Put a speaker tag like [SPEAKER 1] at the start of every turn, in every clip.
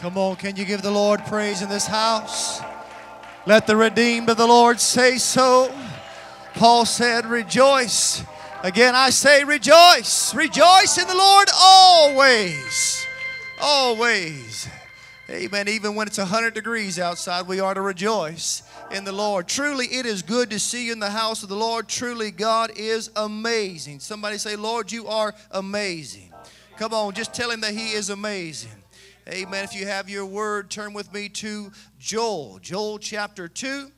[SPEAKER 1] Come on, can you give the Lord praise in this house? Let the redeemed of the Lord say so. Paul said, Rejoice. Again, I say, Rejoice. Rejoice in the Lord always. Always. Amen. Even when it's 100 degrees outside, we are to rejoice in the Lord. Truly, it is good to see you in the house of the Lord. Truly, God is amazing. Somebody say, Lord, you are amazing. Come on, just tell him that he is amazing. Amen. If you have your word, turn with me to Joel. Joel chapter 2.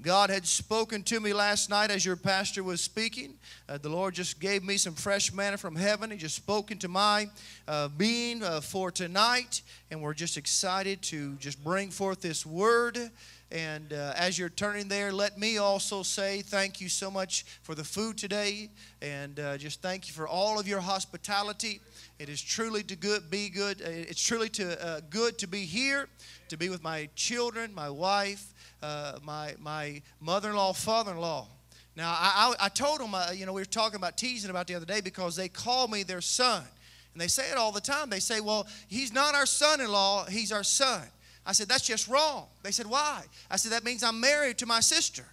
[SPEAKER 1] God had spoken to me last night as your pastor was speaking. Uh, the Lord just gave me some fresh manna from heaven. He just spoke into my uh, being uh, for tonight. And we're just excited to just bring forth this word. And uh, as you're turning there, let me also say thank you so much for the food today. And uh, just thank you for all of your hospitality. It is truly to good, be good. Uh, it's truly to uh, good to be here, to be with my children, my wife, uh, my my mother-in-law, father-in-law. Now, I, I, I told them, uh, you know, we were talking about teasing about the other day because they call me their son, and they say it all the time. They say, "Well, he's not our son-in-law; he's our son." I said, "That's just wrong." They said, "Why?" I said, "That means I'm married to my sister."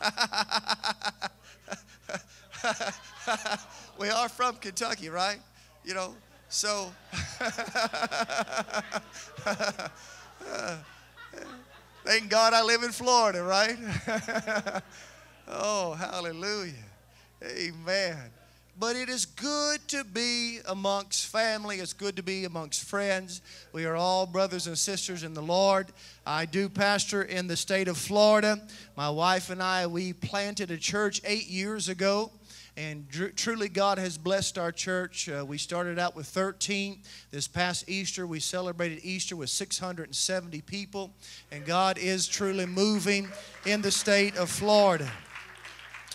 [SPEAKER 1] we are from Kentucky, right? You know, so. Thank God I live in Florida, right? oh, hallelujah. Amen. But it is good to be amongst family. It's good to be amongst friends. We are all brothers and sisters in the Lord. I do pastor in the state of Florida. My wife and I, we planted a church eight years ago. And dr- truly, God has blessed our church. Uh, we started out with 13. This past Easter, we celebrated Easter with 670 people. And God is truly moving in the state of Florida.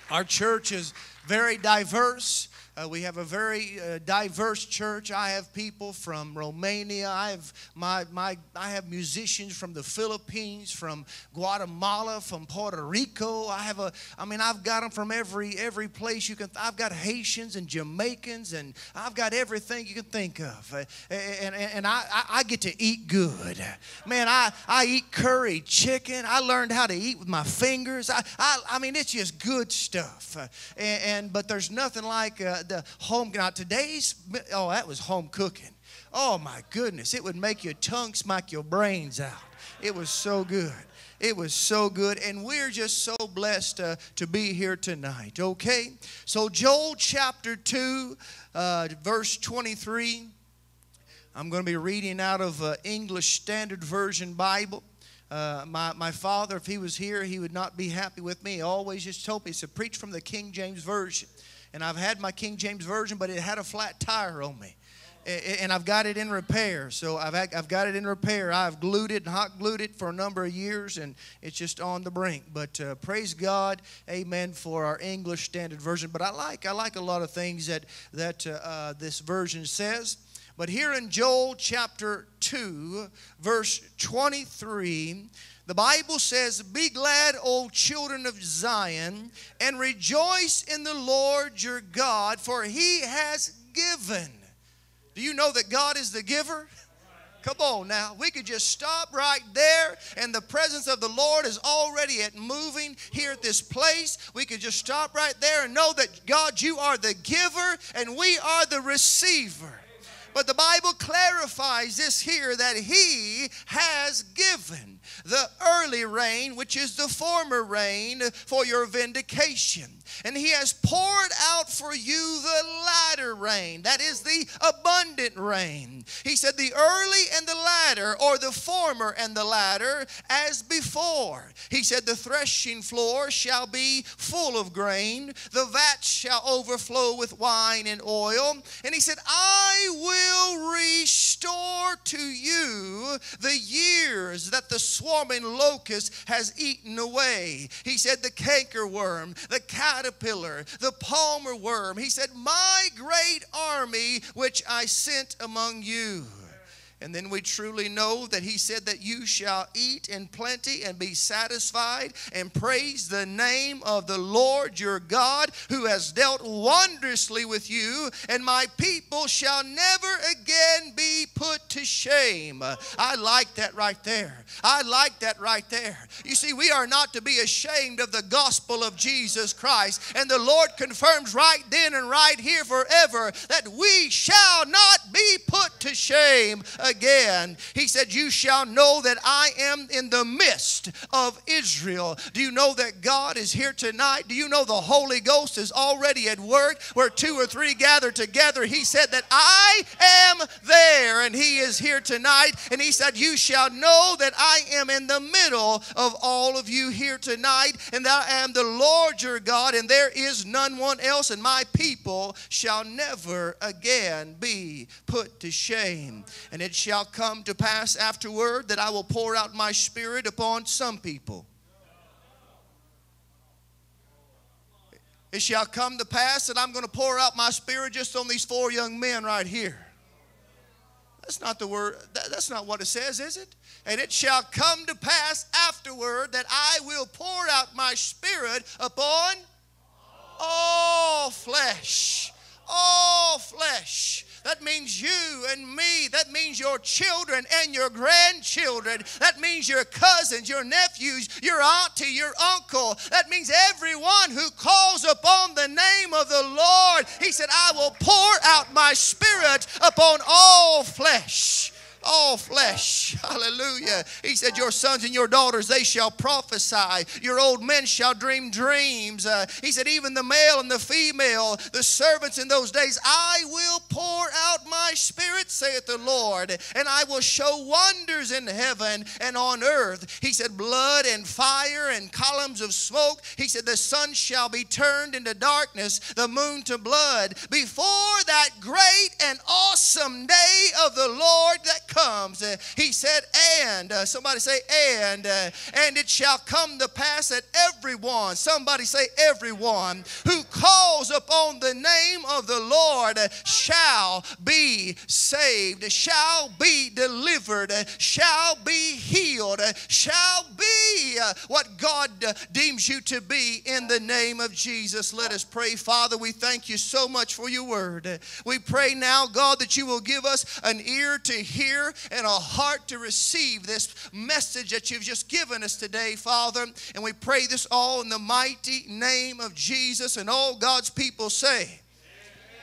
[SPEAKER 1] Our church is very diverse. Uh, we have a very uh, diverse church. I have people from Romania. I have my, my I have musicians from the Philippines, from Guatemala, from Puerto Rico. I have a I mean I've got them from every every place you can. I've got Haitians and Jamaicans and I've got everything you can think of. Uh, and, and, and I, I get to eat good. Man, I, I eat curry chicken. I learned how to eat with my fingers. I I, I mean it's just good stuff. Uh, and, and but there's nothing like the home. Now today's oh that was home cooking. Oh my goodness, it would make your tongue smack your brains out. It was so good. It was so good, and we're just so blessed uh, to be here tonight. Okay, so Joel chapter two, uh, verse twenty-three. I'm going to be reading out of uh, English Standard Version Bible. Uh, my, my father, if he was here, he would not be happy with me. He always just told me, he said, preach from the King James Version and I've had my King James Version, but it had a flat tire on me. And I've got it in repair. So I've, I've got it in repair. I've glued it and hot glued it for a number of years, and it's just on the brink. But uh, praise God, amen, for our English Standard Version. But I like, I like a lot of things that, that uh, uh, this version says. But here in Joel chapter 2, verse 23, the Bible says, Be glad, O children of Zion, and rejoice in the Lord your God, for he has given. Do you know that God is the giver? Come on now. We could just stop right there, and the presence of the Lord is already at moving here at this place. We could just stop right there and know that God, you are the giver, and we are the receiver. But the Bible clarifies this here that He has given the early rain, which is the former rain, for your vindication. And He has poured out for you the latter rain, that is the abundant rain. He said, The early and the latter, or the former and the latter, as before. He said, The threshing floor shall be full of grain, the vats shall overflow with wine and oil. And He said, I will restore to you the years that the swarming locust has eaten away. He said, The cankerworm, the caterpillar, the palmer worm. He said, My great army which I sent among you. And then we truly know that he said that you shall eat in plenty and be satisfied and praise the name of the Lord your God who has dealt wondrously with you, and my people shall never again be put to shame. I like that right there. I like that right there. You see, we are not to be ashamed of the gospel of Jesus Christ, and the Lord confirms right then and right here forever that we shall not be put to shame again. He said, You shall know that I am in the midst of Israel. Do you know that God is here tonight? Do you know the Holy Ghost is already at work where two or three gather together? He said that I am there and He is here tonight. And He said, You shall know that I am in the middle of all of you here tonight, and that I am the Lord your God, and there is none one else, and my people shall never again be put to shame. And it shall come to pass afterward that I will pour out my spirit upon some people. It shall come to pass that I'm going to pour out my spirit just on these four young men right here. That's not the word, that's not what it says, is it? And it shall come to pass afterward that I will pour out my spirit upon all flesh. All flesh. That means you and me. That means your children and your grandchildren. That means your cousins, your nephews, your auntie, your uncle. That means everyone who calls upon the name of the Lord. He said, I will pour out my spirit upon all flesh all flesh. Hallelujah. He said, Your sons and your daughters, they shall prophesy. Your old men shall dream dreams. Uh, he said, Even the male and the female, the servants in those days, I will pour out my spirit, saith the Lord, and I will show wonders in heaven and on earth. He said, Blood and fire and columns of smoke. He said, The sun shall be turned into darkness, the moon to blood, before that great and awesome day of the Lord that comes. He said, and, uh, somebody say, and, uh, and it shall come to pass that everyone, somebody say, everyone who calls upon the name of the Lord shall be saved, shall be delivered, shall be healed, shall be uh, what God deems you to be in the name of Jesus. Let us pray. Father, we thank you so much for your word. We pray now, God, that you will give us an ear to hear and a heart to receive this message that you've just given us today, Father. And we pray this all in the mighty name of Jesus. And all God's people say,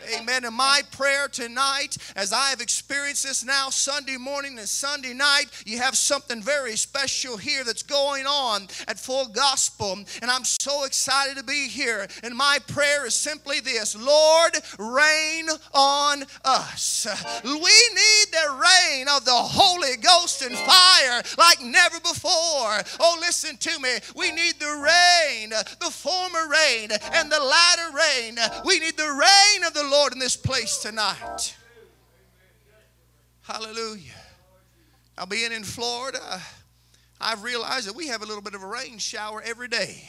[SPEAKER 1] Amen. And my prayer tonight, as I have experienced this now Sunday morning and Sunday night, you have something very special here that's going on at Full Gospel. And I'm so excited to be here. And my prayer is simply this Lord, rain on us. We need the rain of the Holy Ghost and fire like never before. Oh, listen to me. We need the rain, the former rain, and the latter rain. We need the rain of the Lord in this place tonight. Hallelujah. Now, being in Florida, I've realized that we have a little bit of a rain shower every day.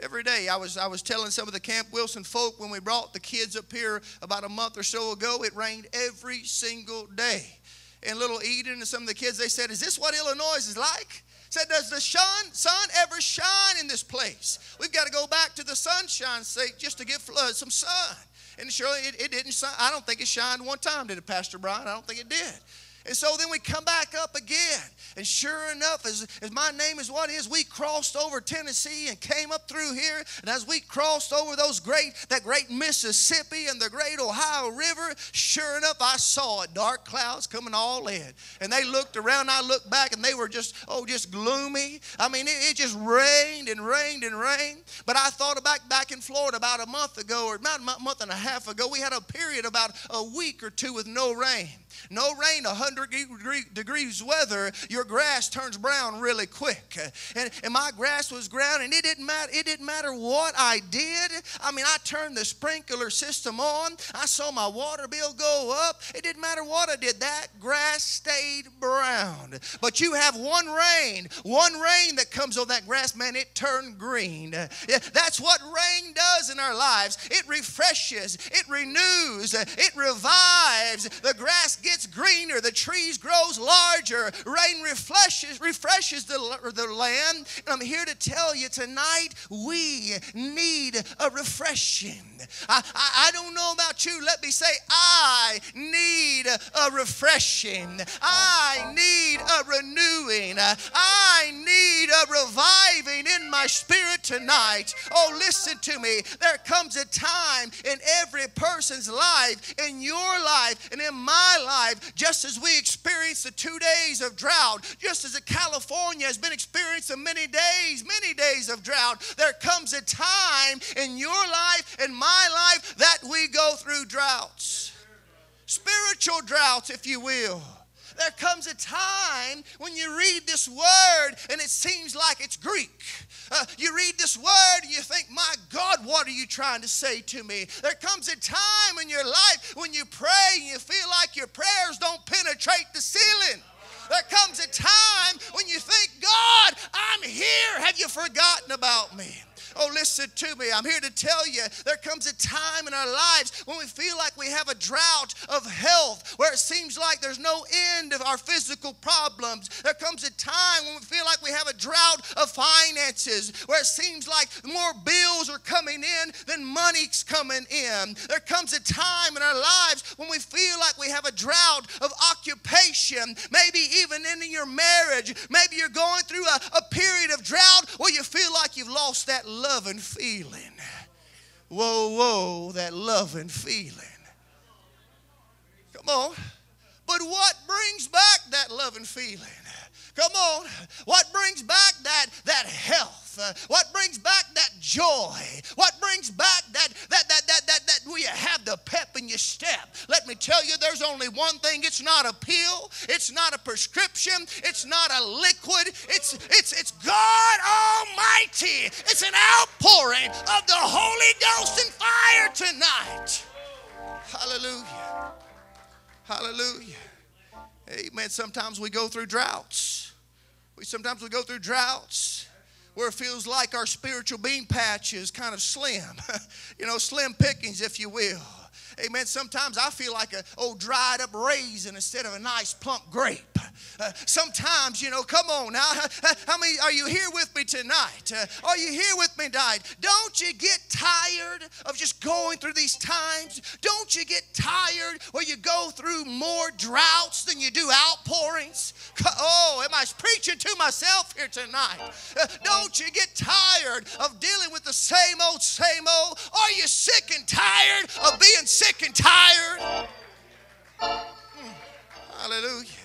[SPEAKER 1] Every day. I was, I was telling some of the Camp Wilson folk when we brought the kids up here about a month or so ago, it rained every single day. And little Eden and some of the kids, they said, Is this what Illinois is like? Said, Does the sun, sun ever shine in this place? We've got to go back to the sunshine state just to get flood, uh, some sun. And surely it, it didn't, I don't think it shined one time, did it, Pastor Brian? I don't think it did. And so then we come back up again. And sure enough, as, as my name is what is, we crossed over Tennessee and came up through here. And as we crossed over those great, that great Mississippi and the great Ohio River, sure enough, I saw it. Dark clouds coming all in. And they looked around, I looked back, and they were just, oh, just gloomy. I mean, it, it just rained and rained and rained. But I thought about back in Florida about a month ago, or about a month and a half ago, we had a period about a week or two with no rain. No rain, 100 degrees weather, your grass turns brown really quick. And, and my grass was brown, and it didn't matter. It didn't matter what I did. I mean, I turned the sprinkler system on. I saw my water bill go up. It didn't matter what I did. That grass stayed brown. But you have one rain, one rain that comes on that grass, man, it turned green. Yeah, that's what rain does in our lives. It refreshes, it renews, it revives. The grass gets greener, the trees grows larger. Rain refreshes, refreshes the, the land. And I'm here to tell you tonight we need a refreshing. I, I, I don't know about you. Let me say, I need a refreshing. I need a renewing. I need a reviving in my spirit tonight. Oh, listen to me. There comes a time in every person's life, in your life, and in my life, just as we experience the two days of drought, just as California has been experiencing many days, many days of drought, there comes a time in your life and my life that we go through droughts. Spiritual droughts, if you will. There comes a time when you read this word and it seems like it's Greek. Uh, you read this word and you think, my God, what are you trying to say to me? There comes a time in your life when you pray and you feel like your prayers don't penetrate the ceiling. There comes a time when you think, God, I'm here. Have you forgotten about me? Oh, listen to me. I'm here to tell you there comes a time in our lives when we feel like we have a drought of health, where it seems like there's no end of our physical problems. There comes a time when we feel like we have a drought of finances, where it seems like more bills are coming in than money's coming in. There comes a time in our lives when we feel like we have a drought of occupation, maybe even in your marriage. Maybe you're going through a, a period of drought where you feel like you've lost that loving feeling. Whoa, whoa, that loving feeling. Come on. But what brings back that loving feeling? Come on. What brings back that, that health? Uh, what brings back that joy? What brings back that, that, that, that, that, that you have the pep in your step? Let me tell you, there's only one thing. It's not a pill. It's not a prescription. It's not a liquid. It's, it's, it's God Almighty. It's an outpouring of the Holy Ghost and fire tonight. Hallelujah. Hallelujah. Amen. Sometimes we go through droughts. We sometimes we go through droughts where it feels like our spiritual bean patch is kind of slim, you know, slim pickings, if you will. Amen. Sometimes I feel like a old dried up raisin instead of a nice plump grape. Uh, sometimes, you know, come on now. How many are you here with me tonight? Uh, are you here with me tonight? Don't you get tired of just going through these times? Don't you get tired where you go through more droughts than you do outpourings? Oh, am I preaching to myself here tonight? Uh, don't you get tired of dealing with the same old, same old? Are you sick and tired of being sick? and tired. Hmm. Hallelujah.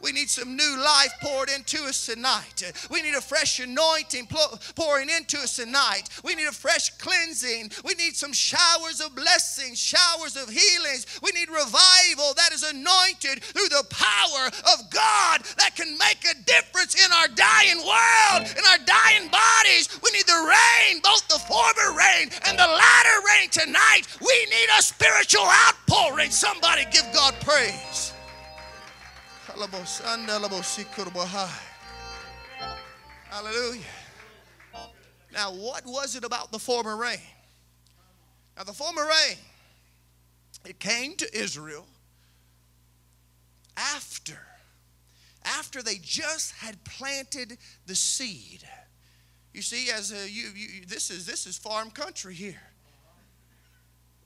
[SPEAKER 1] We need some new life poured into us tonight. We need a fresh anointing pouring into us tonight. We need a fresh cleansing. We need some showers of blessings, showers of healings. We need revival that is anointed through the power of God that can make a difference in our dying world, in our dying bodies. We need the rain, both the former rain and the latter rain tonight. We need a spiritual outpouring. Somebody give God praise. Hallelujah. Now, what was it about the former rain? Now, the former rain, it came to Israel after, after they just had planted the seed. You see, as a, you, you, this is this is farm country here.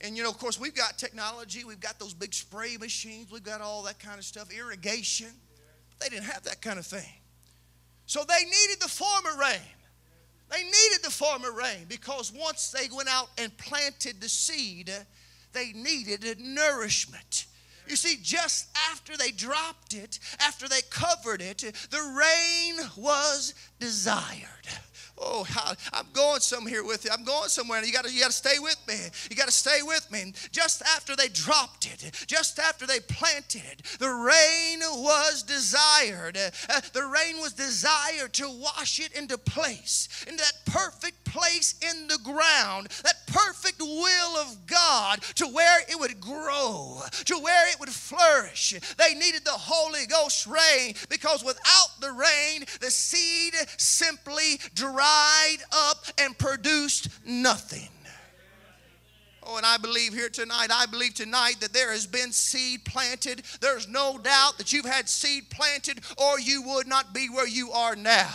[SPEAKER 1] And you know, of course, we've got technology, we've got those big spray machines, we've got all that kind of stuff, irrigation. They didn't have that kind of thing. So they needed the former rain. They needed the former rain because once they went out and planted the seed, they needed nourishment. You see, just after they dropped it, after they covered it, the rain was desired. Oh, I'm going somewhere with you. I'm going somewhere. And You got to you to stay with me. You got to stay with me. Just after they dropped it, just after they planted it, the rain was desired. Uh, the rain was desired to wash it into place, into that perfect place in the ground, that perfect will of God to where it would grow, to where it would flourish. They needed the Holy Ghost rain because without the rain, the seed simply dried up and produced nothing. Oh, and I believe here tonight, I believe tonight that there has been seed planted. There's no doubt that you've had seed planted, or you would not be where you are now.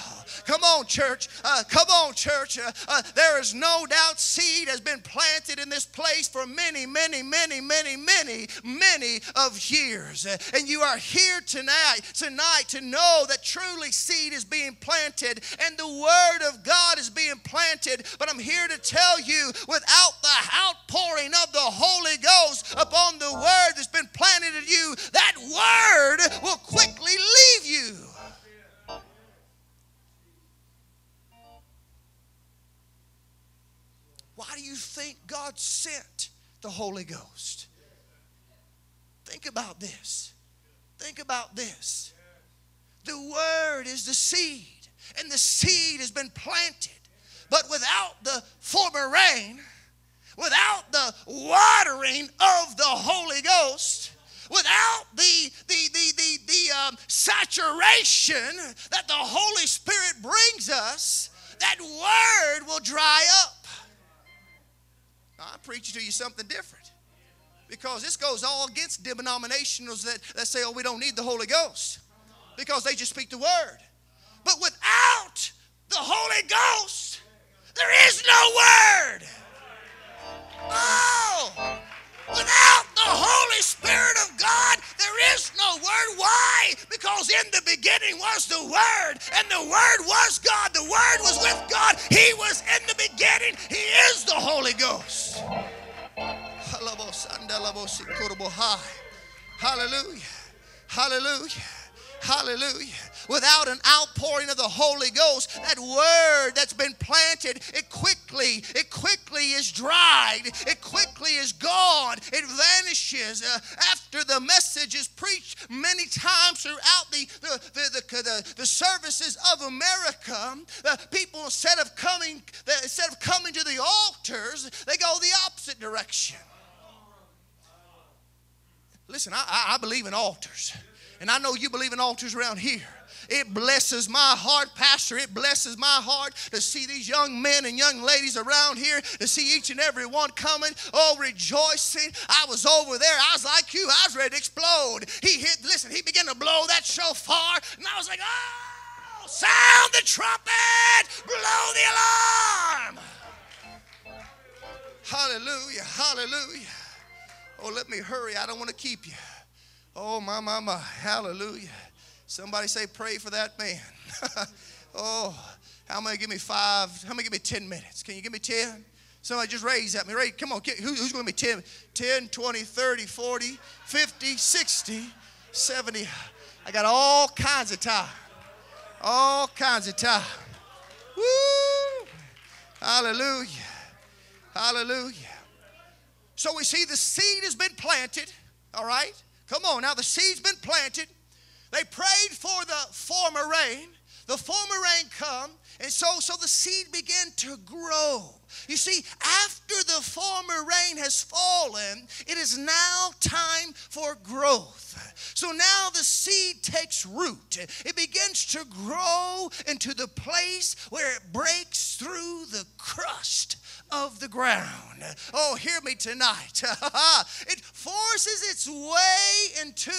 [SPEAKER 1] Come on, church. Uh, come on, church. Uh, uh, there is no doubt seed has been planted in this place for many, many, many, many, many, many of years. Uh, and you are here tonight, tonight to know that truly seed is being planted and the word of God is being planted. But I'm here to tell you, without the outpouring of the Holy Ghost upon the word that's been planted in you, that word will quickly leave you. Why do you think God sent the Holy Ghost? Think about this. Think about this. The Word is the seed, and the seed has been planted. But without the former rain, without the watering of the Holy Ghost, without the, the, the, the, the um, saturation that the Holy Spirit brings us, that word will dry up. I'm preaching to you something different. Because this goes all against denominationals that, that say, oh, we don't need the Holy Ghost. Because they just speak the word. But without the Holy Ghost, there is no word. Oh! Without the Holy Spirit of God, there is no word. Why? Because in the beginning was the Word, and the Word was God. The Word was with God. He was in the beginning. He is the Holy Ghost. Hallelujah. Hallelujah. Hallelujah without an outpouring of the Holy Ghost, that word that's been planted, it quickly, it quickly is dried, it quickly is gone, it vanishes uh, after the message is preached many times throughout the, the, the, the, the, the services of America. Uh, people, instead of coming, instead of coming to the altars, they go the opposite direction. Listen, I, I believe in altars. And I know you believe in altars around here. It blesses my heart, Pastor. It blesses my heart to see these young men and young ladies around here, to see each and every one coming, oh, rejoicing. I was over there. I was like you. I was ready to explode. He hit, listen, he began to blow that shofar, and I was like, oh, sound the trumpet, blow the alarm. Hallelujah, hallelujah. Oh, let me hurry. I don't want to keep you. Oh, my, my, my. Hallelujah. Somebody say, pray for that man. oh, how many give me five? How many give me 10 minutes? Can you give me 10? Somebody just raise at me. Raise, come on, who's going to be 10? 10, 20, 30, 40, 50, 60, 70. I got all kinds of time. All kinds of time. Woo! Hallelujah. Hallelujah. So we see the seed has been planted, all right? Come on, now the seed's been planted. They prayed for the former rain. The former rain come, and so so the seed began to grow. You see, after the former rain has fallen, it is now time for growth. So now the seed takes root. It begins to grow into the place where it breaks through the crust of the ground. Oh, hear me tonight. it forces its way into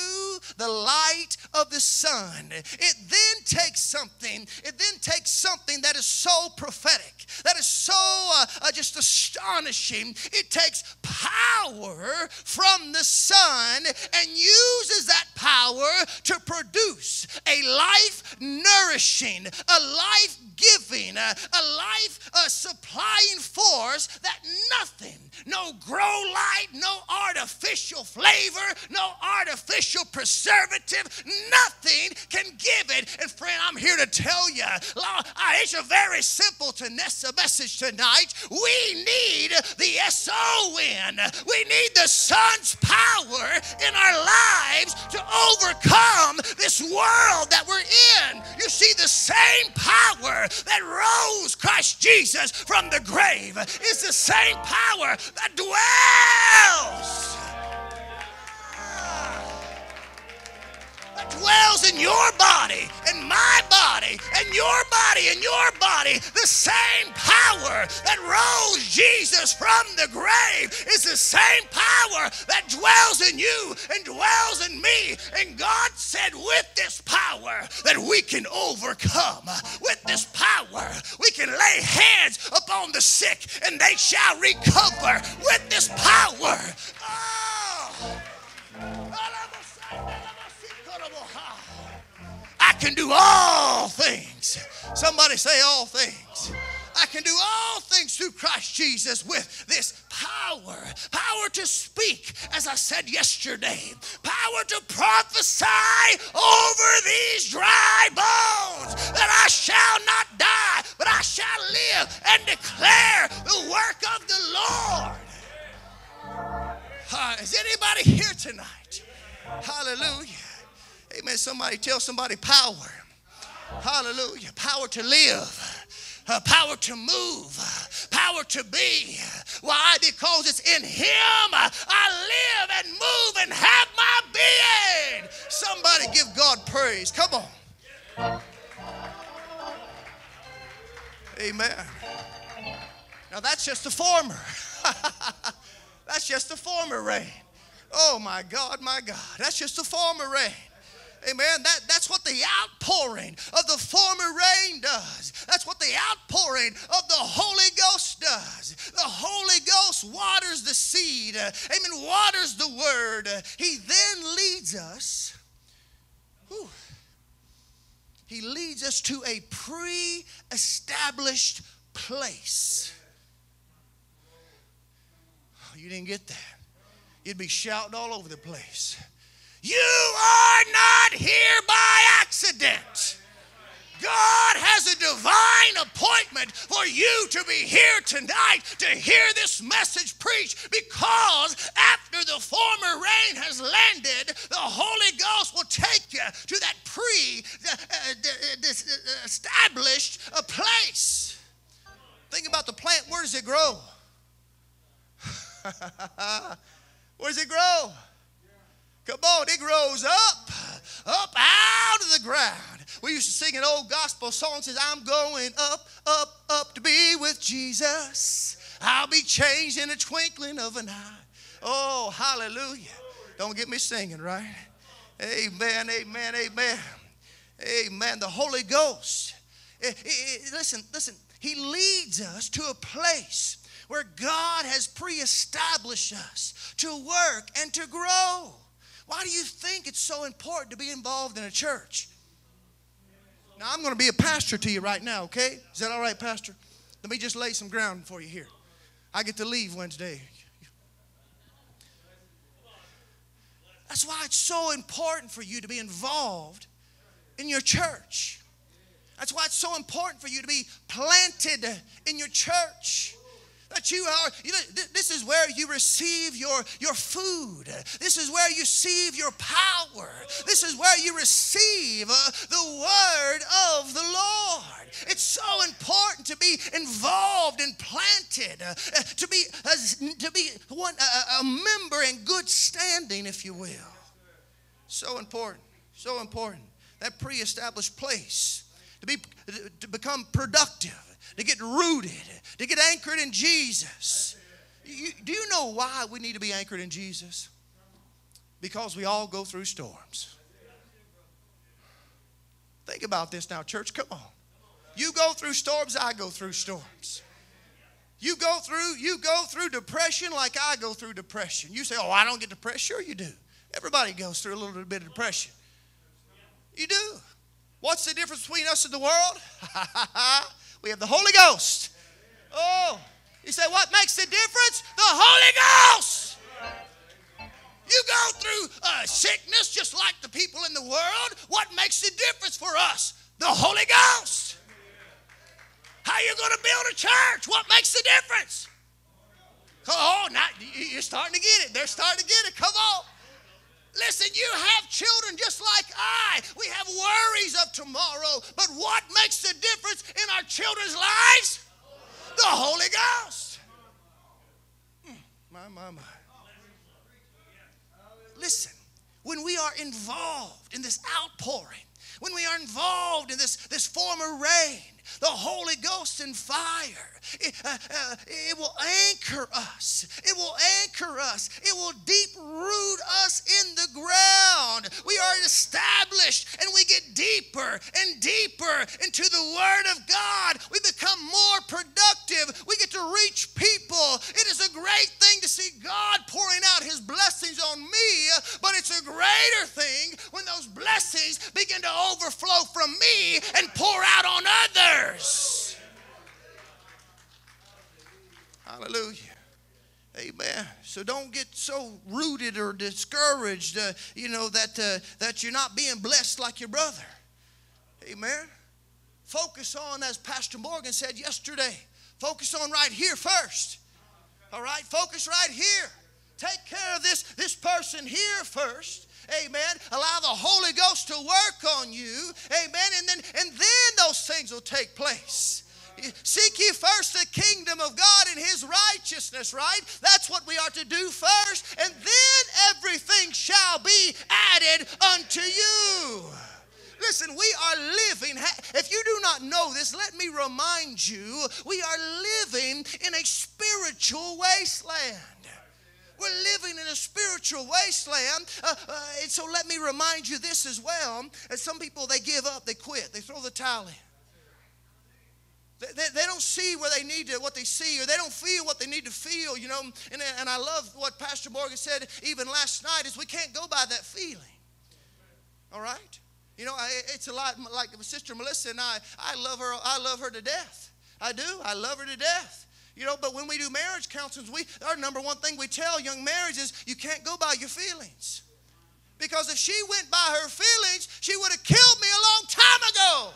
[SPEAKER 1] the light of the sun. It then takes something, it then takes something that is so prophetic, that is so uh, uh, just astonishing. It takes power from the sun and uses that power to produce a life nourishing, a life giving, a, life uh, supplying force that nothing, no grow light, no artificial flavor, no artificial preservative, nothing can give it. And friend, I'm here to tell you, it's a very simple to message tonight. We need the S-O-N. We need the sun's power in our lives to overcome this world that we're in. You see, the same power that rose Christ Jesus from the grave is the same power that dwells. Dwells in your body and my body and your body and your body the same power that rose Jesus from the grave is the same power that dwells in you and dwells in me. And God said, with this power, that we can overcome. With this power, we can lay hands upon the sick and they shall recover. With this power. Can do all things. Somebody say all things. I can do all things through Christ Jesus with this power. Power to speak, as I said yesterday. Power to prophesy over these dry bones that I shall not die, but I shall live and declare the work of the Lord. Uh, is anybody here tonight? Hallelujah. Amen. Somebody tell somebody power. Hallelujah. Power to live. Uh, power to move, power to be. Why? Because it's in Him I live and move and have my being. Somebody give God praise. Come on. Amen. Now that's just the former. that's just the former rain. Oh my God, my God. That's just the former rain. Amen. That, that's what the outpouring of the former rain does. That's what the outpouring of the Holy Ghost does. The Holy Ghost waters the seed. Uh, amen. Waters the word. Uh, he then leads us. Whew, he leads us to a pre established place. You didn't get that. You'd be shouting all over the place. You are not here by accident. God has a divine appointment for you to be here tonight to hear this message preached because after the former rain has landed, the Holy Ghost will take you to that pre uh, uh, uh, established place. Think about the plant. Where does it grow? Where does it grow? Come on, it grows up, up out of the ground. We used to sing an old gospel song says, I'm going up, up, up to be with Jesus. I'll be changed in a twinkling of an eye. Oh, hallelujah. Don't get me singing, right? Amen, amen, amen. Amen. The Holy Ghost. It, it, it, listen, listen. He leads us to a place where God has pre established us to work and to grow. Why do you think it's so important to be involved in a church? Now, I'm going to be a pastor to you right now, okay? Is that all right, Pastor? Let me just lay some ground for you here. I get to leave Wednesday. That's why it's so important for you to be involved in your church. That's why it's so important for you to be planted in your church. That you are, you know, this is where you receive your, your food. This is where you receive your power. This is where you receive uh, the word of the Lord. It's so important to be involved and planted, uh, to be, uh, to be one, a member in good standing, if you will. So important, so important. That pre established place to, be, to become productive to get rooted, to get anchored in Jesus. You, do you know why we need to be anchored in Jesus? Because we all go through storms. Think about this now, church. Come on. You go through storms, I go through storms. You go through, you go through depression like I go through depression. You say, Oh, I don't get depressed. Sure, you do. Everybody goes through a little bit of depression. You do. What's the difference between us and the world? We have the Holy Ghost. Oh, you say, what makes the difference? The Holy Ghost. You go through uh, sickness just like the people in the world. What makes the difference for us? The Holy Ghost. How you going to build a church? What makes the difference? Oh, not, you're starting to get it. They're starting to get it. Come on. Listen, you have children just like I. We have worries of tomorrow. But what makes the difference in our children's lives? The Holy Ghost. Hmm, my, my, my. Listen, when we are involved in this outpouring, when we are involved in this, this former rain, The Holy Ghost and fire. It, uh, uh, it will anchor us. It will anchor us. It will deep root us in the ground. We are established and we get deeper and deeper into the Word of God. We become more productive. We get to reach people. It is a great thing to see God pouring out His blessings on me, but it's a greater thing when those blessings begin to overflow from me and pour out on others. Hallelujah. Amen. So don't get so rooted or discouraged, uh, you know, that, uh, that you're not being blessed like your brother. Amen. Focus on, as Pastor Morgan said yesterday, focus on right here first. All right? Focus right here. Take care of this, this person here first. Amen. Allow the Holy Ghost to work on you. Amen. And then and then those things will take place. Seek ye first the kingdom of God and his righteousness, right? That's what we are to do first, and then everything shall be added unto you. Listen, we are living, if you do not know this, let me remind you, we are living in a spiritual wasteland. We're living in a spiritual wasteland. Uh, uh, and so let me remind you this as well. And some people, they give up, they quit, they throw the towel in. They, they, don't see where they need to, what they see, or they don't feel what they need to feel, you know. And, and I love what Pastor Morgan said even last night is we can't go by that feeling. All right? You know, it's a lot like Sister Melissa and I, I love her, I love her to death. I do. I love her to death. You know, but when we do marriage counseling, we our number one thing we tell young marriages you can't go by your feelings. Because if she went by her feelings, she would have killed me a long time ago.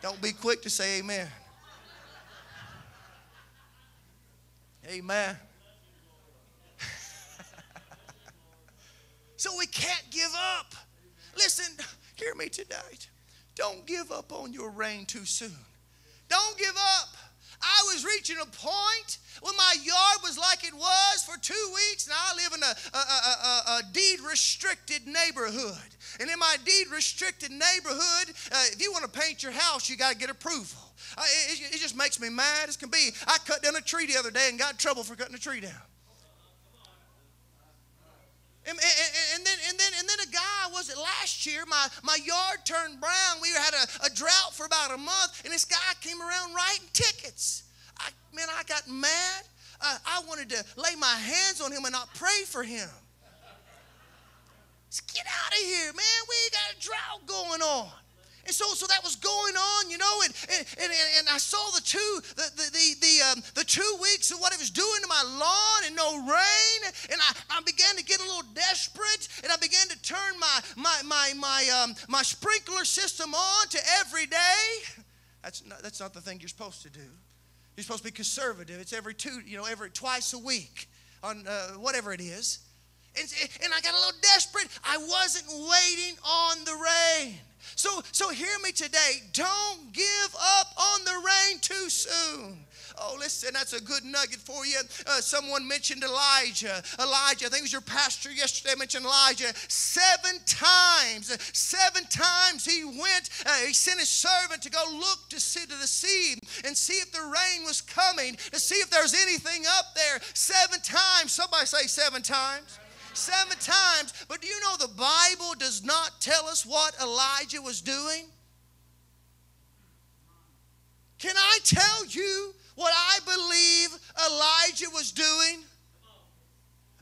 [SPEAKER 1] Don't be quick to say amen. Amen. so we can't give up. Listen, hear me tonight. Don't give up on your rain too soon. Don't give up. I was reaching a point when my yard was like it was for two weeks. Now, I live in a, a, a, a deed restricted neighborhood. And in my deed restricted neighborhood, uh, if you want to paint your house, you got to get approval. Uh, it, it just makes me mad as can be. I cut down a tree the other day and got in trouble for cutting a tree down. And, and, and, then, and, then, and then a guy, was it last year, my, my yard turned brown. We had a, a drought for about a month, and this guy came around writing tickets. I, man, I got mad. Uh, I wanted to lay my hands on him and not pray for him. Let's get out of here, man. We got a drought going on. And so, so that was going on, you know, and, and, and, and I saw the two, the, the, the, the, um, the two weeks of what it was doing to my lawn and no rain. And I, I began to get a little desperate and I began to turn my, my, my, my, um, my sprinkler system on to every day. That's not, that's not the thing you're supposed to do. You're supposed to be conservative. It's every two, you know, every twice a week on uh, whatever it is. And, and I got a little desperate. I wasn't waiting on the rain. So, so hear me today. Don't give up on the rain too soon. Oh, listen, that's a good nugget for you. Uh, someone mentioned Elijah. Elijah, I think it was your pastor yesterday mentioned Elijah. Seven times, seven times he went, uh, he sent his servant to go look to see to the sea and see if the rain was coming, to see if there's anything up there. Seven times. Somebody say seven times seven times. But do you know the Bible does not tell us what Elijah was doing? Can I tell you what I believe Elijah was doing?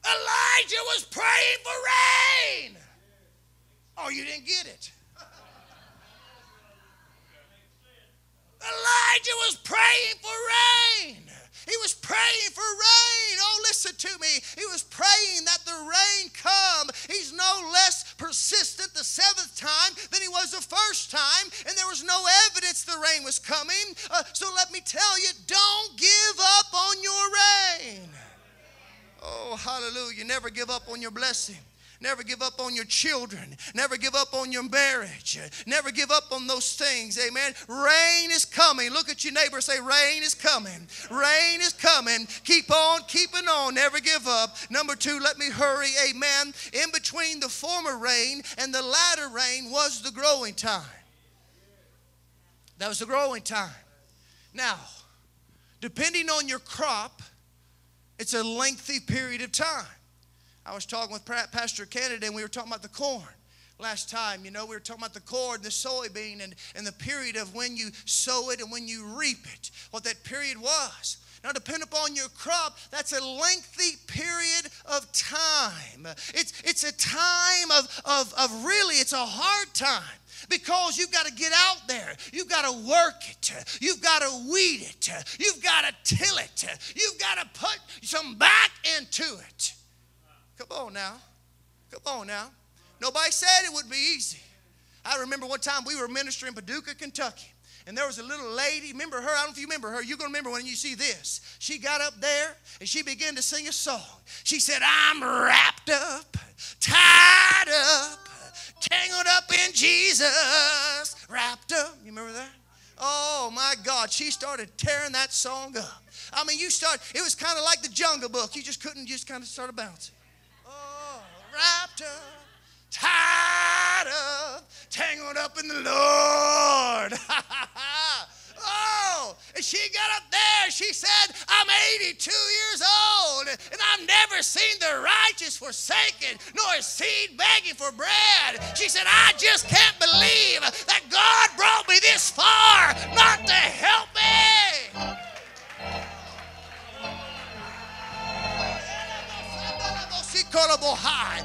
[SPEAKER 1] Elijah was praying for rain. Oh, you didn't get it. Elijah was praying for rain. He was praying for rain. Oh, listen to me. He was praying that the rain come. He's no less persistent the seventh time than he was the first time, and there was no evidence the rain was coming. Uh, so let me tell you don't give up on your rain. Oh, hallelujah. You never give up on your blessing. Never give up on your children. Never give up on your marriage. Never give up on those things. Amen. Rain is coming. Look at your neighbor say, Rain is coming. Rain is coming. Keep on keeping on. Never give up. Number two, let me hurry. Amen. In between the former rain and the latter rain was the growing time. That was the growing time. Now, depending on your crop, it's a lengthy period of time. I was talking with Pastor Kennedy, and we were talking about the corn last time. You know, we were talking about the corn, the soybean, and, and the period of when you sow it and when you reap it, what that period was. Now, depend upon your crop, that's a lengthy period of time. It's, it's a time of, of, of really, it's a hard time because you've got to get out there. You've got to work it. You've got to weed it. You've got to till it. You've got to put some back into it. Come on now. Come on now. Nobody said it would be easy. I remember one time we were ministering in Paducah, Kentucky. And there was a little lady, remember her? I don't know if you remember her. You're going to remember when you see this. She got up there and she began to sing a song. She said, I'm wrapped up, tied up, tangled up in Jesus, wrapped up. You remember that? Oh my God, she started tearing that song up. I mean, you start, it was kind of like the Jungle Book. You just couldn't just kind of start bouncing. Wrapped up, tied up, tangled up in the Lord. oh, and she got up there. She said, I'm 82 years old, and I've never seen the righteous forsaken, nor his seed begging for bread. She said, I just can't believe that God brought me this far not to help me.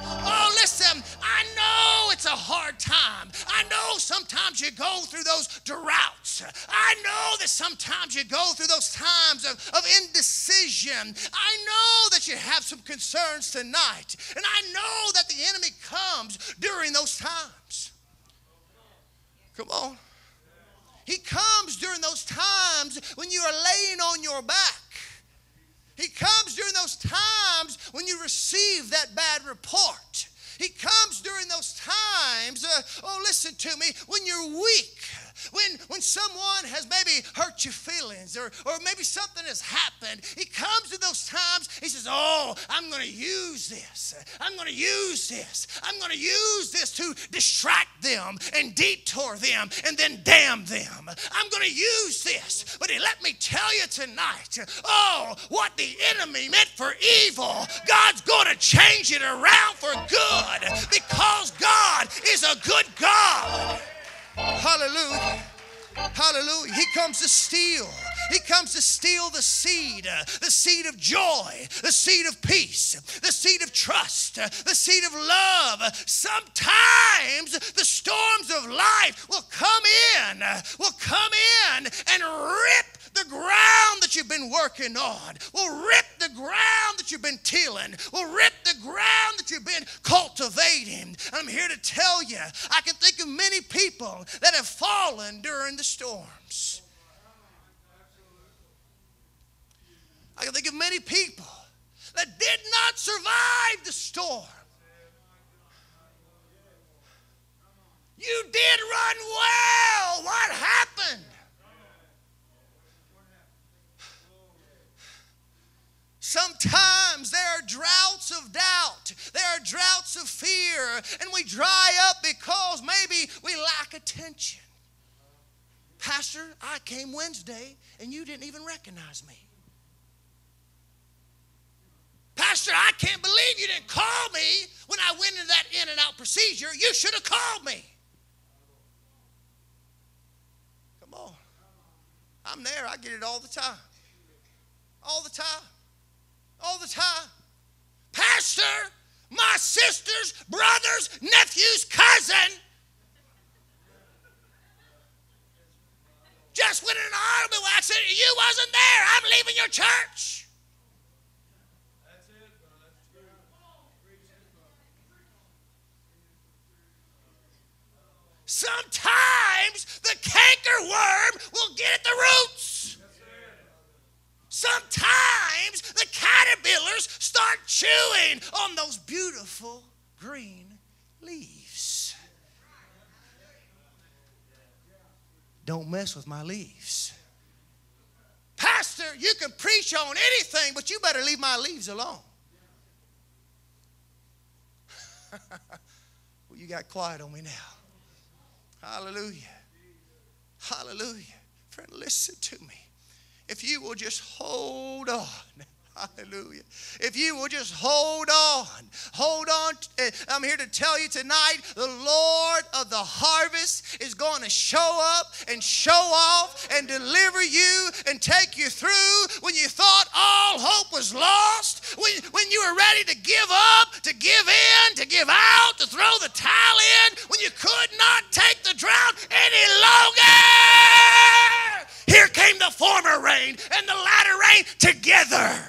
[SPEAKER 1] Oh, listen, I know it's a hard time. I know sometimes you go through those droughts. I know that sometimes you go through those times of, of indecision. I know that you have some concerns tonight. And I know that the enemy comes during those times. Come on. He comes during those times when you are laying on your back. He comes during those times when you receive that bad report. He comes during those times, uh, oh, listen to me, when you're weak when, when someone has maybe hurt your feelings or, or maybe something has happened, he comes to those times, he says, Oh, I'm going to use this. I'm going to use this. I'm going to use this to distract them and detour them and then damn them. I'm going to use this. But he, let me tell you tonight, oh, what the enemy meant for evil, God's going to change it around for good because God is a good God. Hallelujah. Hallelujah. He comes to steal. He comes to steal the seed, uh, the seed of joy, the seed of peace, the seed of trust, uh, the seed of love. Sometimes the storms of life will come in, uh, will come in and rip the ground that you've been working on, will rip the ground that you've been tilling, will rip the ground that you've been cultivating. I'm here to tell you, I can think of many people that have fallen during the storms. I can think of many people that did not survive the storm. You did run well. What happened? Sometimes there are droughts of doubt, there are droughts of fear, and we dry up because maybe we lack attention. Pastor, I came Wednesday and you didn't even recognize me. Pastor, I can't believe you didn't call me when I went into that in and out procedure. You should have called me. Come on. I'm there. I get it all the time. All the time all the time. Pastor, my sister's brother's nephew's cousin just went in an automobile accident. You wasn't there. I'm leaving your church. Sometimes the canker worm will get at the roots. Sometimes the caterpillars start chewing on those beautiful green leaves. Don't mess with my leaves. Pastor, you can preach on anything, but you better leave my leaves alone. well, you got quiet on me now. Hallelujah. Hallelujah. Friend, listen to me. If you will just hold on. Hallelujah. If you will just hold on, hold on. Eh, I'm here to tell you tonight the Lord of the harvest is going to show up and show off and deliver you and take you through when you thought all hope was lost, when, when you were ready to give up, to give in, to give out, to throw the towel in, when you could not take the drought any longer. Here came the former rain and the latter rain together.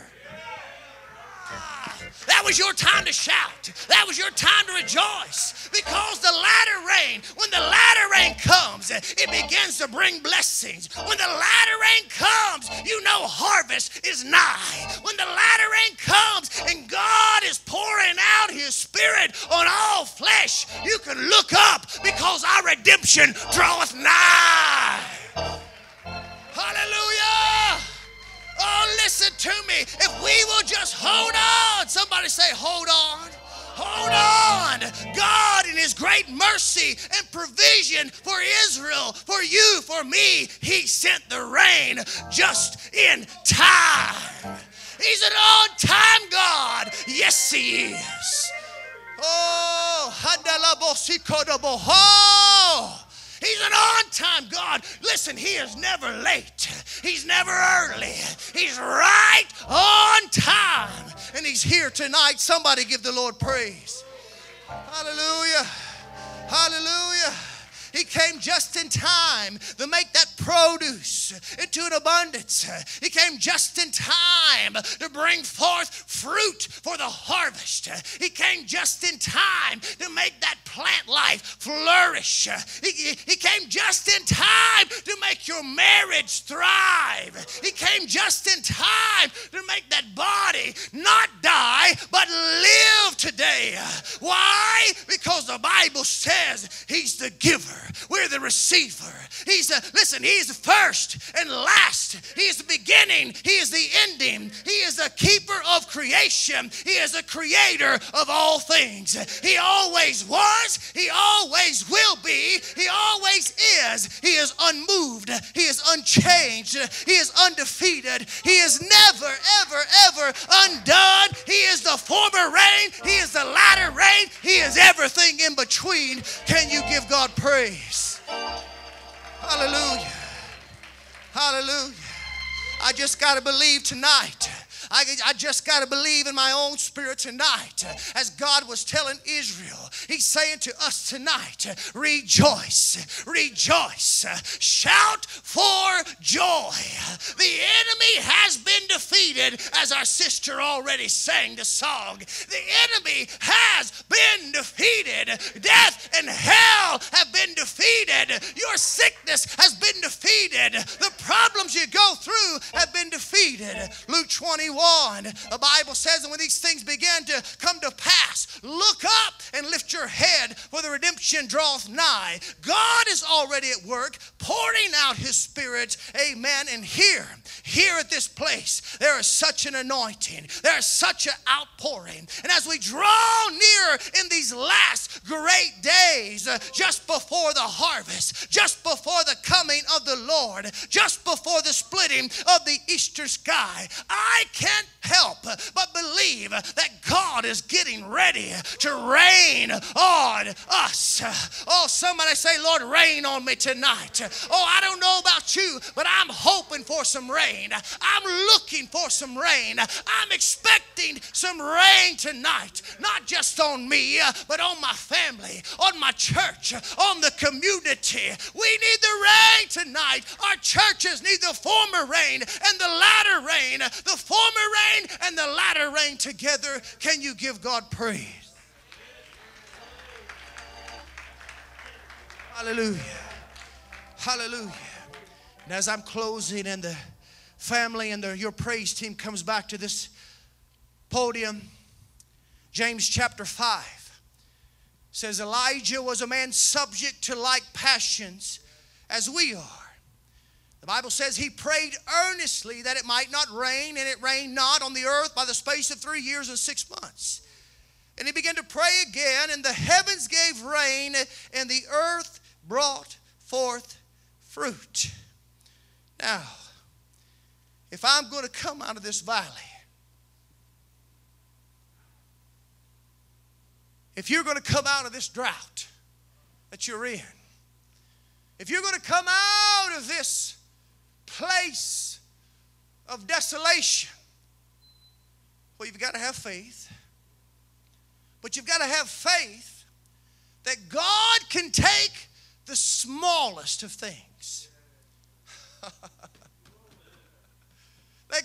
[SPEAKER 1] That was your time to shout. That was your time to rejoice. Because the latter rain, when the latter rain comes, it begins to bring blessings. When the latter rain comes, you know harvest is nigh. When the latter rain comes and God is pouring out his spirit on all flesh, you can look up because our redemption draweth nigh. To me. If we will just hold on, somebody say, hold on. Hold on. God, in His great mercy and provision for Israel, for you, for me, He sent the rain just in time. He's an on time God. Yes, He is. Oh, oh. He's an on time God. Listen, He is never late, He's never early. He's right on time. And He's here tonight. Somebody give the Lord praise. Hallelujah. Hallelujah. He came just in time to make that produce into an abundance. He came just in time to bring forth fruit for the harvest. He came just in time to make that plant life flourish. He, he came just in time to make your marriage thrive. He came just in time to make that body not die but live today. Why? Because the Bible says He's the giver we're the receiver. He's the, listen, He's the first and last. He is the beginning. He is the ending. He is the keeper of creation. He is the creator of all things. He always was. He always will be. He always is. He is unmoved. He is unchanged. He is undefeated. He is never, ever, ever undone. He is the former rain. He is the latter rain. He is everything in between. Can you give God praise? Praise. Hallelujah. Hallelujah. I just got to believe tonight I, I just got to believe in my own spirit tonight. As God was telling Israel, He's saying to us tonight, rejoice, rejoice, shout for joy. The enemy has been defeated, as our sister already sang the song. The enemy has been defeated. Death and hell have been defeated. Your sickness has been defeated. The problems you go through have been defeated. Luke 21 on. The Bible says, and when these things begin to come to pass, look up and lift your head, for the redemption draweth nigh. God is already at work, pouring out his spirit. Amen. And here, here at this place, there is such an anointing, there is such an outpouring. And as we draw near in these last great days, uh, just before the harvest, just before the coming of the Lord, just before the splitting of the eastern sky, I can't help but believe that God is getting ready to rain on us. Oh, somebody say, Lord, rain on me tonight. Oh, I don't know about you, but I'm hoping for some rain. I'm looking for some rain. I'm expecting some rain tonight, not just on me, but on my family, on my church, on the community. We need the rain tonight. Our churches need the former rain and the latter rain. The former rain and the latter rain together. Can you give God praise? Hallelujah. Hallelujah. And as I'm closing and the family and the, your praise team comes back to this podium, James chapter 5. says Elijah was a man subject to like passions as we are. Bible says he prayed earnestly that it might not rain, and it rained not on the earth by the space of three years and six months. And he began to pray again, and the heavens gave rain, and the earth brought forth fruit. Now, if I'm going to come out of this valley, if you're going to come out of this drought that you're in, if you're going to come out of this place of desolation, well, you've got to have faith. But you've got to have faith that God can take the smallest of things. that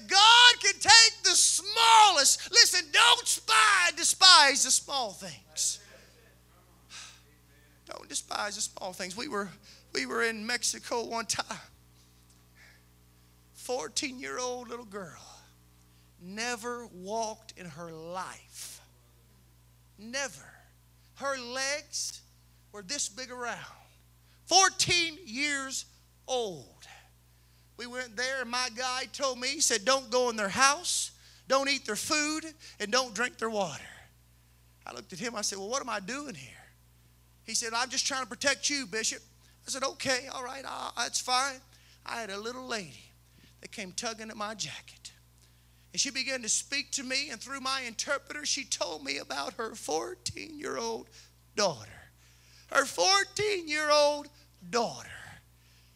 [SPEAKER 1] God can take the smallest. Listen, don't spy, despise the small things. Don't despise the small things. We were, we were in Mexico one time. 14 year old little girl never walked in her life. Never. Her legs were this big around. 14 years old. We went there, and my guide told me, he said, Don't go in their house, don't eat their food, and don't drink their water. I looked at him, I said, Well, what am I doing here? He said, I'm just trying to protect you, Bishop. I said, Okay, all right, uh, that's fine. I had a little lady that came tugging at my jacket. And she began to speak to me, and through my interpreter, she told me about her 14 year old daughter. Her 14 year old daughter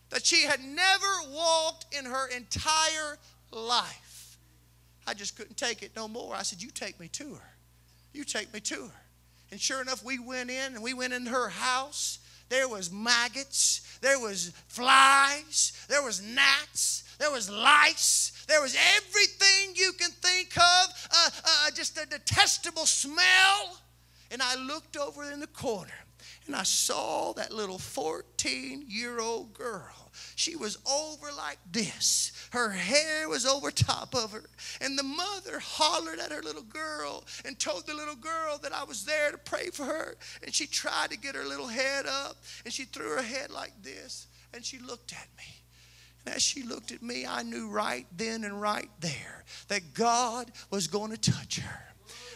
[SPEAKER 1] that she had never walked in her entire life. I just couldn't take it no more. I said, You take me to her. You take me to her. And sure enough, we went in and we went in her house. There was maggots, there was flies, there was gnats, there was lice, there was everything you can think of, uh, uh, just a detestable smell. And I looked over in the corner and I saw that little 14 year old girl she was over like this. Her hair was over top of her. And the mother hollered at her little girl and told the little girl that I was there to pray for her. And she tried to get her little head up and she threw her head like this and she looked at me. And as she looked at me, I knew right then and right there that God was going to touch her.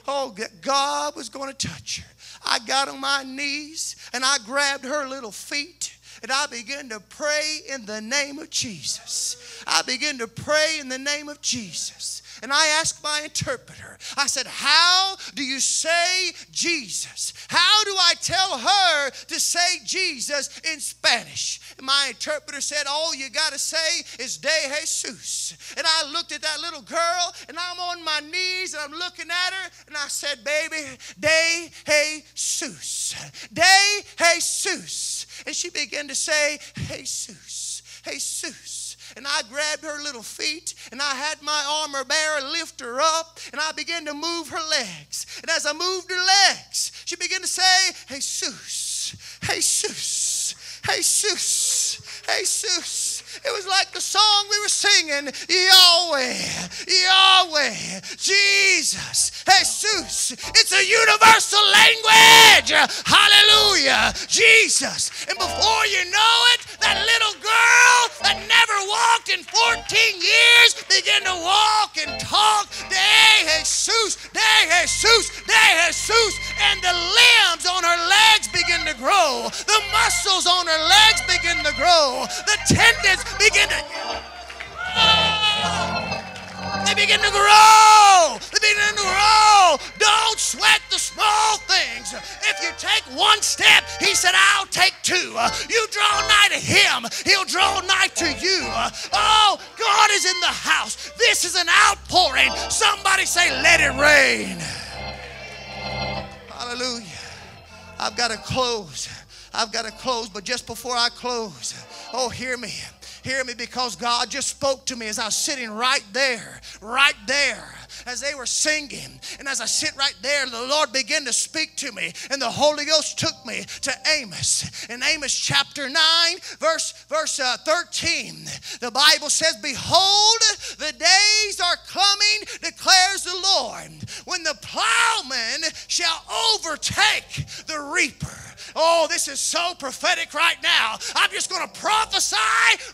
[SPEAKER 1] Oh, God was going to touch her. I got on my knees and I grabbed her little feet and I began to pray in the name of Jesus. I began to pray in the name of Jesus. And I asked my interpreter, I said, How do you say Jesus? How do I tell her to say Jesus in Spanish? And my interpreter said, All you got to say is De Jesus. And I looked at that little girl and I'm on my knees and I'm looking at her and I said, Baby, De Jesus. De Jesus. And she began to say, Jesus, Jesus. And I grabbed her little feet and I had my armor bearer lift her up and I began to move her legs. And as I moved her legs, she began to say, Jesus, Jesus, Jesus, Jesus. It was like the song we were singing Yahweh, Yahweh, Jesus, Jesus. It's a universal language. Hallelujah, Jesus. And before you know it, that little girl that in 14 years begin to walk and talk. De Jesus, De Jesus, De Jesus. And the limbs on her legs begin to grow. The muscles on her legs begin to grow. The tendons begin to. They begin to grow. They begin to grow. Don't sweat the small things. If you take one step, he said, I'll take two. Uh, you draw nigh to him, he'll draw nigh to you. Uh, oh, God is in the house. This is an outpouring. Somebody say, Let it rain. Hallelujah. I've got to close. I've got to close, but just before I close, oh, hear me. Hear me because God just spoke to me as I was sitting right there, right there. As they were singing. And as I sit right there, the Lord began to speak to me, and the Holy Ghost took me to Amos. In Amos chapter 9, verse, verse uh, 13, the Bible says, Behold, the days are coming, declares the Lord, when the plowman shall overtake the reaper. Oh, this is so prophetic right now. I'm just going to prophesy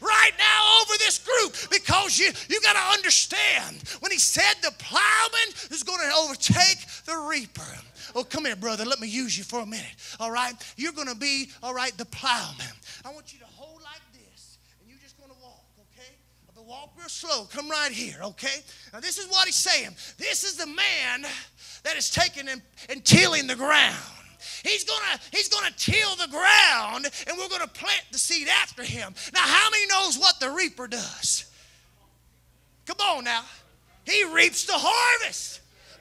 [SPEAKER 1] right now over this group because you, you got to understand when he said the plowman is going to overtake the reaper. Oh, come here, brother. Let me use you for a minute. All right? You're going to be, all right, the plowman. I want you to hold like this, and you're just going to walk, okay? But walk real slow. Come right here, okay? Now, this is what he's saying. This is the man that is taking and, and tilling the ground. He's gonna, he's gonna till the ground and we're gonna plant the seed after him. Now, how many knows what the reaper does? Come on now. He reaps the harvest.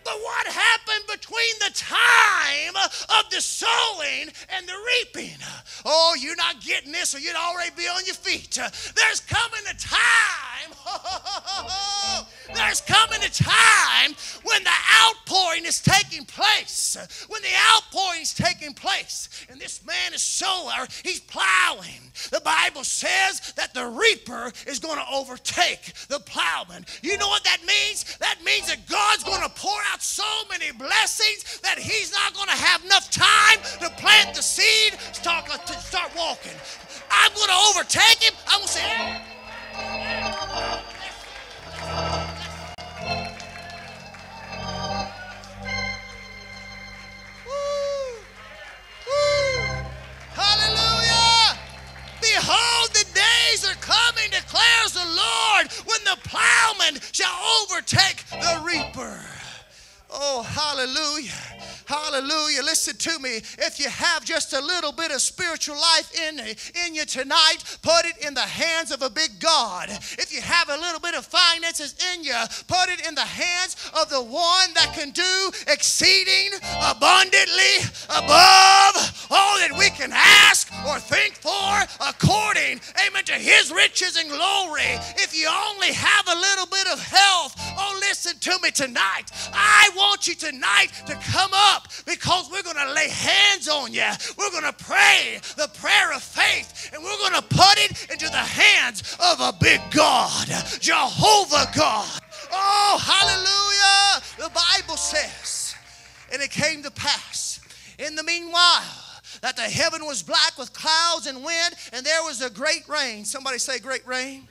[SPEAKER 1] But what happened between the time of the sowing and the reaping? Oh, you're not getting this, or you'd already be on your feet. There's coming a time. There's coming a time when the outpouring is taking place. When the outpouring is taking place, and this man is sower, he's plowing. The Bible says that the reaper is going to overtake the plowman. You know what that means? That means that God's going to pour out so many blessings that he's not going to have enough time to plant the seed, start, uh, to start walking. I'm going to overtake him. I'm going to say, oh, Hallelujah! Behold, the days are coming, declares the Lord, when the plowman shall overtake the reaper. Oh, hallelujah. Hallelujah. Listen to me. If you have just a little bit of spiritual life in, in you tonight, put it in the hands of a big God. If you have a little bit of finances in you, put it in the hands of the one that can do exceeding abundantly above all that we can ask or think for according, amen, to his riches and glory. If you only have a little bit of health, oh, listen to me tonight. I want you tonight to come up because we're going to lay hands on you. We're going to pray the prayer of faith and we're going to put it into the hands of a big God, Jehovah God. Oh, hallelujah. The Bible says, and it came to pass in the meanwhile that the heaven was black with clouds and wind, and there was a great rain. Somebody say, great rain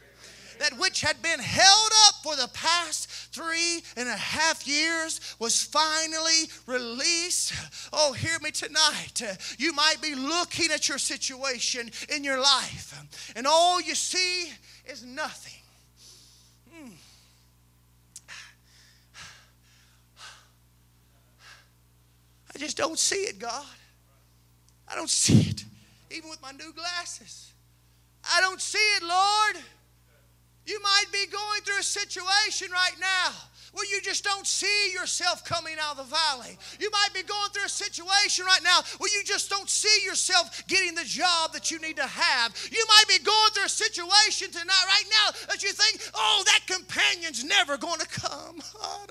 [SPEAKER 1] that which had been held up for the past three and a half years was finally released. Oh, hear me tonight. You might be looking at your situation in your life, and all you see is nothing. Hmm. I just don't see it, God. I don't see it, even with my new glasses. I don't see it, Lord. You might be going through a situation right now where you just don't see yourself coming out of the valley. You might be going through a situation right now where you just don't see yourself getting the job that you need to have. You might be going through a situation tonight, right now, that you think, oh, that companion's never going to come. Ah,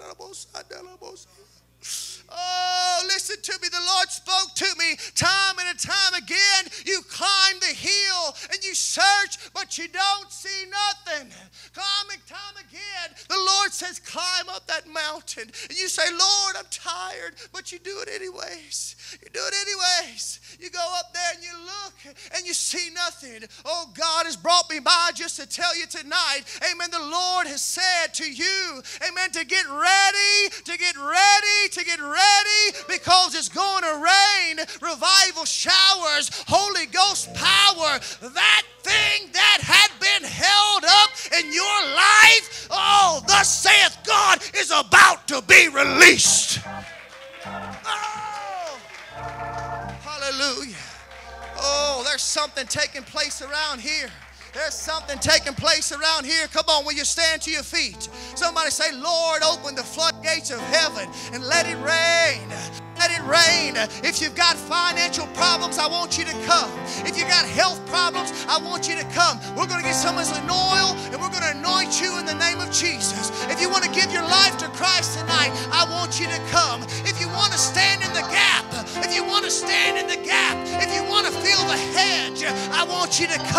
[SPEAKER 1] Oh, listen to me. The Lord spoke to me time and time again. You climb the hill and you search, but you don't see nothing. Time and time again, the Lord says, climb up that mountain. And you say, Lord, I'm tired, but you do it anyways. You do it anyways. You go up there and you look and you see nothing. Oh, God has brought me by just to tell you tonight, amen. The Lord has said to you, amen, to get ready, to get ready, to get ready ready because it's going to rain revival showers, Holy Ghost power. That thing that had been held up in your life, oh, thus saith God, is about to be released. Oh, hallelujah. Oh, there's something taking place around here. There's something taking place around here. Come on, will you stand to your feet? Somebody say, Lord, open the floodgates of heaven and let it rain. Let it rain. If you've got financial problems, I want you to come. If you've got health problems, I want you to come. We're going to get some of this oil and we're going to anoint you in the name of Jesus. If you want to give your life to Christ tonight, I want you to come. If you want to stand in the gap, if you want to stand in the gap, if you want to feel the hedge, I want you to come.